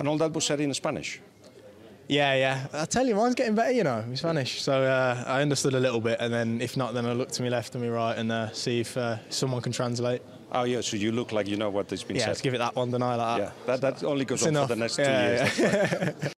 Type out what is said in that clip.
And all that was said in Spanish. Yeah, yeah. I tell you, mine's getting better, you know, in Spanish. So uh, I understood a little bit, and then if not, then I look to my left and my right and uh, see if uh, someone can translate. Oh yeah, so you look like you know what has been Yeah, said. let's give it that one, deny like that. yeah, that, that only goes It's on enough. for the next Yeah, two years. yeah.